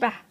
Pá!